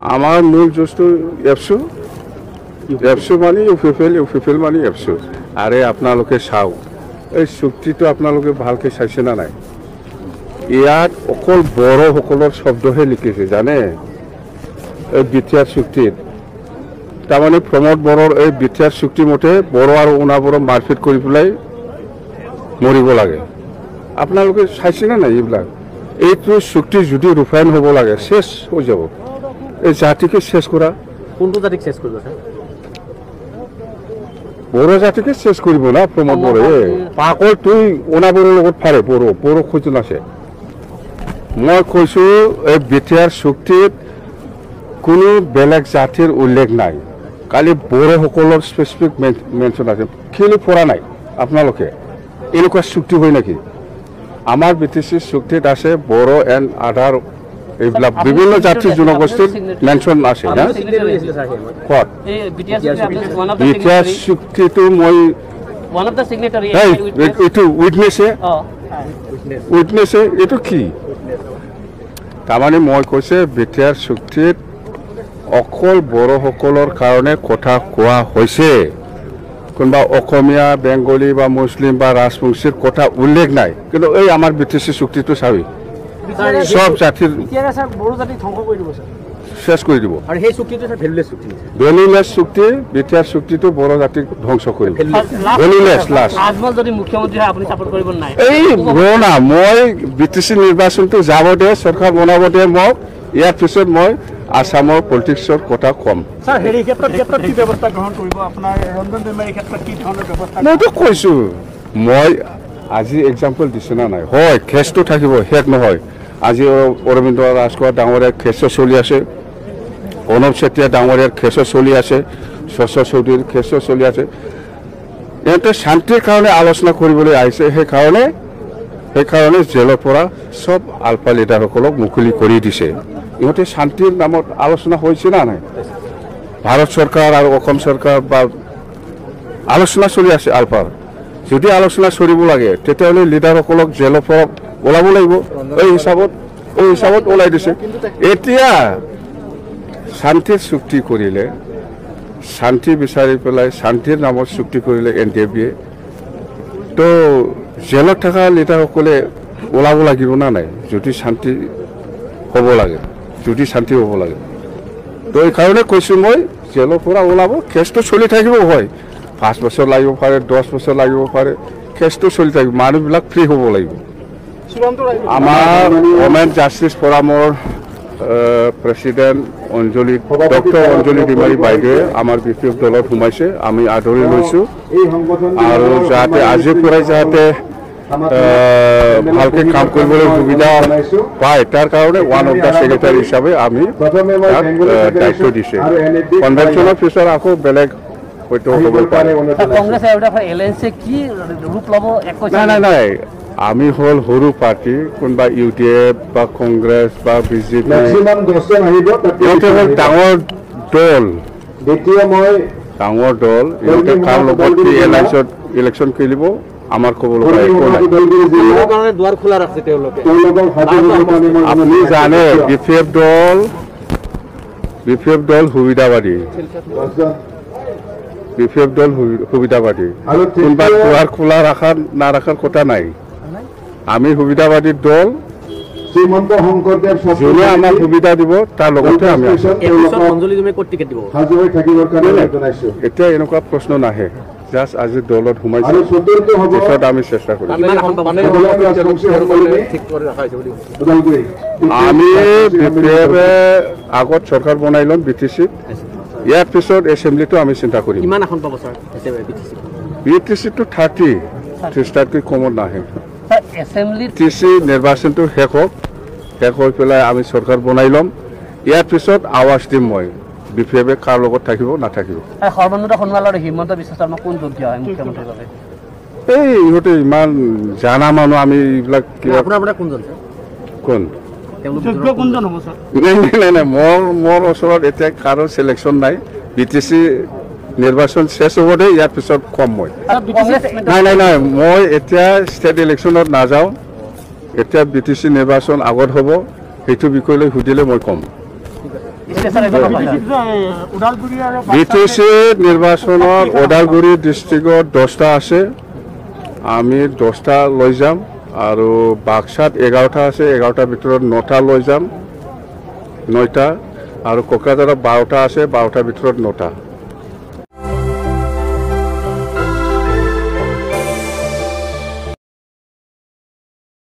আমাৰ মূল যুঁজটো এপছু এপছু মানে ইউপিপিএল ইউপিপিএল মানে এপছু আৰে আপোনালোকে চাওক এই চুক্তিটো আপোনালোকে ভালকৈ চাইছে না নাই? ইয়াত অকল বড়োসকলৰ শব্দহে লিখিছে জানে? এই বি টি আৰ চুক্তিত। তাৰমানে প্ৰমোদ বড়োৰ এই বি টি আৰ চুক্তি মতে বড়ো আৰু উনাবোৰক মাৰপিট কৰি পেলাই মৰিব লাগে। আপোনালোকে চাইছেনে নাই এইবিলাক? এইটো চুক্তি যদি ৰূপায়ণ হ'ব লাগে শেষ হৈ যাব। এই জাতিকে শেষ কৰা কোনটো জাতিক চেছ কৰিব ছাৰ? বড়ো জাতিকে শেষ কৰিব না প্ৰমোদ বড়োৱে। পাকল তুই অনাবৰৰ লগত ফাৰে বড়ো বড়ো খোজ নাছে মই কৈছোঁ এই বি টি আৰ চুক্তিত কোনো বেলেগ জাতিৰ উল্লেখ নাই। কালি বড়োসকলৰ স্পেচিফিক মেনশ্যন আছে। খেলি পৰা নাই আপোনালোকে। এনেকুৱা চুক্তি হয় নেকি? আমাৰ বি টি চিৰ চুক্তিত আছে বড়ো এণ্ড আধাৰ এইবিলাক বিভিন্ন জাতি জনগোষ্ঠীৰ মেনশ্যন আছে না আপুনি চিগনেটাৰী আছিলে ছাৰ সেই সময়ত। ক'ত এই BTS one of the B T R signatory, চুক্তিটো মই. এইটো উইটনেছে উইটনেছে এইটো কি? তাৰমানে মই কৈছে বি টি আৰ চুক্তিত অকল বড়োসকলৰ কাৰণে কথা কোৱা হৈছে। কোনোবা অসমীয়া বেংগলী বা মুছলিম বা ৰাজবংশীৰ কথা উল্লেখ নাই। কিন্তু এই আমাৰ বি টি চি চুক্তিটো চাবি চব জাতিৰ বড়ো জাতিক ধ্বংস কৰি দিব আৰু সেই চুক্তিটো ছাৰ ভেলুলেছ চুক্তি ভেলুলেছ চুক্তি বি টি আৰ চুক্তিটো বড়ো জাতিক ধ্বংস ভেলুলেছ লাষ্ট আজমল যদি মুখ্যমন্ত্ৰী হয় আপুনি ছাপোৰ্ট কৰিব নাই? এই শুনা মই বি টি চি নিৰ্বাচনটো যাব দে চৰকাৰ বনাব দে মোক ইয়াৰ পিছত মই আছামৰ পলিটিক্সৰ কথা ক'ম। ছাৰ হেৰি ক্ষেত্ৰত ক্ষেত্ৰত কি ব্যৱস্থা গ্ৰহণ কৰিব? আপোনাৰ ৰঞ্জন দৈমাৰীৰ ক্ষেত্ৰত কি ধৰণৰ ব্যৱস্থা মইতো কৈছোঁ মই আজি এক্সাম্পল দিছোঁ না নাই? হয় খেচটো থাকিব শেষ নহয়। আজি অৰবিন্দ ৰাজখোৱা ডাঙৰীয়াৰ খেচো চলি আছে। অনুপ চেতিয়া ডাঙৰীয়াৰ খেচো চলি আছে। শস্য চৌধুৰীৰ খেচো চলি আছে। ইহঁতে শান্তিৰ কাৰণে আলোচনা কৰিবলৈ আহিছে। সেইকাৰণে সেইকাৰণে জেলৰ পৰা চব আলফা লিডাৰসকলক মুকলি কৰি দিছে। ইহঁতে শান্তিৰ নামত আলোচনা হৈছে না নাই? ভাৰত চৰকাৰ আৰু অসম চৰকাৰ বা আলোচনা চলি আছে আলফাৰ। যদি আলোচনা চলিব লাগে তেতিয়াহ'লে লিডাৰসকলক জেলৰ পৰা ওলাব লাগিব। এই হিচাপত এই হিচাপত ওলাই দিছে। এতিয়া শান্তিৰ চুক্তি কৰিলে শান্তি বিচাৰি পেলাই শান্তিৰ নামত চুক্তি কৰিলে এন ডি এ। বিয়ে তো জেলত থকা লিডাৰসকলে ওলাব লাগিব না নাই? যদি শান্তি হ'ব লাগে যদি শান্তি হ'ব লাগে। তো এইকাৰণে কৈছোঁ মই জেলৰ পৰা ওলাব কেছটো চলি থাকিব হয়। পাঁচ বছৰ লাগিব পাৰে দহ বছৰ লাগিব পাৰে কেছটো চলি থাকিব মানুহবিলাক ফ্ৰী হ'ব লাগিব। আমাৰ women justice ফৰামৰ president Anjali doctor Anjali Dimary by the way আমাৰ বি পি এফ দলত সোমাইছে আমি আদৰি লৈছোঁ। আৰু যাতে আজিৰ পৰাই যাতে ভালকৈ কাম কৰিবলৈ সুবিধা পায় তাৰ কাৰণে ওৱান অফ দ্য ছেক্ৰেটাৰী হিচাপে আমি তাক দায়িত্ব দিছে। কনভেনশ্যনৰ পিছত আকৌ বেলেগ হয়তো হ'ব পাৰে। নাই নাই। আমি হ'ল সৰু পাৰ্টি কোনোবা ইউ ডি এফ বা কংগ্ৰেছ বা বিজেপি। হ'ল ডাঙৰ দল। দ্বিতীয় মই ডাঙৰ দল ইহঁতে কাৰ লগত কি এলাইন্সত ইলেকশ্যন খেলিব আমাৰ ক'বলৈ মই আপুনি জানে বি পি এফ দল বি পি এফ দল সুবিধাবাদী। বি পি এফ দল সুবি- সুবিধাবাদী। আৰু কোনোবা দুৱাৰ খোলা ৰখাৰ নাৰাখাৰ কথা নাই। আমি সুবিধাবাদী দল। শ্ৰীমন্ত শংকৰদেৱ যোনে আমাক সুবিধা দিব তাৰ লগতে আমি সাজু হৈ থাকিবৰ কাৰণে জনাইছোঁ। এতিয়া এনেকুৱা প্ৰশ্ন নাহে। জাষ্ট আজি দলত সোমাইছে। পিছত আমি চেষ্টা কৰিম। আমি আগত চৰকাৰ বনাই ল'ম বি টি চিত ইয়াৰ পিছত এছেম্বলিটো আমি চিন্তা কৰিম। বি টি চিটো থাৰ্টি ত্ৰিছটাতকৈ কমত নাহে। এছেম্বলিত চি নিৰ্বাচনটো শেষ হওক শেষ হৈ পেলাই আমি চৰকাৰ বনাই ল'ম। ইয়াৰ পিছত আৱাজ দিম মই। বি পি এফে কাৰ লগত থাকিব নাথাকিব। সৰ্বানন্দ সোণোৱাল আৰু হিমন্ত বিশ্ব শৰ্মা কোন যোগ্য হয় মুখ্যমন্ত্ৰীৰ বাবে? এই ইহঁতে ইমান জানা মানুহ আমি এইবিলাক কিবা আপোনাৰ আপোনাৰ কোনজন ছাৰ? কোন? তেওঁলোক যোগ্য কোনজন? হ'ব ছাৰ? নাই নাই নাই নাই মোৰ মোৰ ওচৰত এতিয়া কাৰো চিলেকশ্যন নাই। বি টি চি নিৰ্বাচন শেষ হ'ব দেই ইয়াৰ পিছত কম মই। নাই নাই নাই মই এতিয়া ষ্টেট ইলেকশ্যনত নাযাওঁ। এতিয়া বি টি চি নিৰ্বাচন আগত হ'ব সেইটো বিষয় লৈ সুধিলে মই ক'ম। বি টি চি নিৰ্বাচনত ওদালগুৰি ডিষ্ট্ৰিক্টত দহটা আছে। আমি দহটা লৈ যাম আৰু বাক্সাত এঘাৰটা আছে এঘাৰটাৰ ভিতৰত নটা লৈ যাম নটা আৰু কোকৰাঝাৰত বাৰটা আছে বাৰটাৰ ভিতৰত নটা।